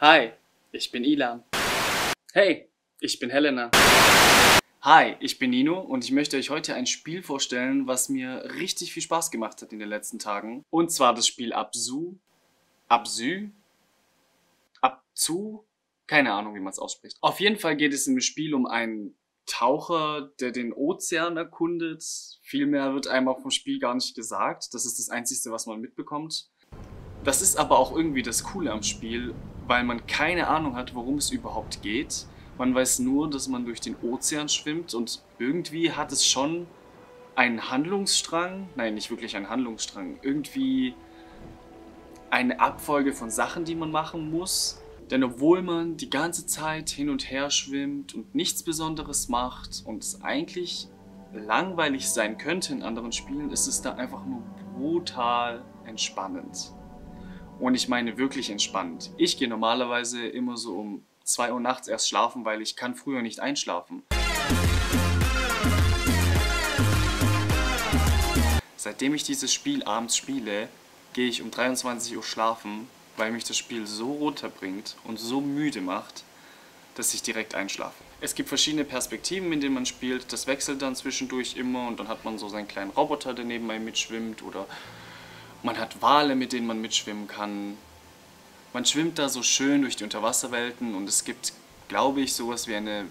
Hi, ich bin Ilan. Hey, ich bin Helena. Hi, ich bin Nino und ich möchte euch heute ein Spiel vorstellen, was mir richtig viel Spaß gemacht hat in den letzten Tagen. Und zwar das Spiel Absu. Absü? Abzu? Keine Ahnung, wie man es ausspricht. Auf jeden Fall geht es im Spiel um einen Taucher, der den Ozean erkundet. Viel mehr wird einem auch vom Spiel gar nicht gesagt. Das ist das Einzige, was man mitbekommt. Das ist aber auch irgendwie das Coole am Spiel, weil man keine Ahnung hat, worum es überhaupt geht. Man weiß nur, dass man durch den Ozean schwimmt und irgendwie hat es schon einen Handlungsstrang. Nein, nicht wirklich einen Handlungsstrang. Irgendwie eine Abfolge von Sachen, die man machen muss. Denn obwohl man die ganze Zeit hin und her schwimmt und nichts Besonderes macht und es eigentlich langweilig sein könnte in anderen Spielen, ist es da einfach nur brutal entspannend. Und ich meine wirklich entspannend. Ich gehe normalerweise immer so um 2 Uhr nachts erst schlafen, weil ich kann früher nicht einschlafen. Seitdem ich dieses Spiel abends spiele, gehe ich um 23 Uhr schlafen, weil mich das Spiel so runterbringt und so müde macht, dass ich direkt einschlafe. Es gibt verschiedene Perspektiven, in denen man spielt. Das wechselt dann zwischendurch immer und dann hat man so seinen kleinen Roboter, der neben einem mitschwimmt oder man hat Wale, mit denen man mitschwimmen kann. Man schwimmt da so schön durch die Unterwasserwelten und es gibt, glaube ich, sowas wie eine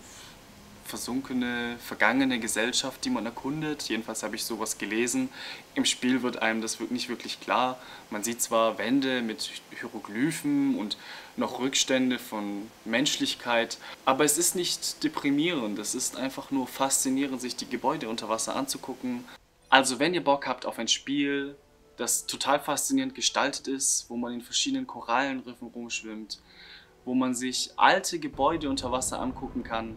versunkene, vergangene Gesellschaft, die man erkundet. Jedenfalls habe ich sowas gelesen. Im Spiel wird einem das nicht wirklich klar. Man sieht zwar Wände mit Hieroglyphen und noch Rückstände von Menschlichkeit, aber es ist nicht deprimierend. Es ist einfach nur faszinierend, sich die Gebäude unter Wasser anzugucken. Also wenn ihr Bock habt auf ein Spiel, das total faszinierend gestaltet ist, wo man in verschiedenen Korallenriffen rumschwimmt, wo man sich alte Gebäude unter Wasser angucken kann,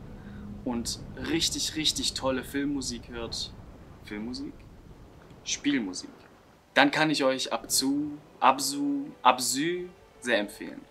und richtig, richtig tolle Filmmusik hört, Filmmusik? Spielmusik, dann kann ich euch Abzu, Absu, Absü sehr empfehlen.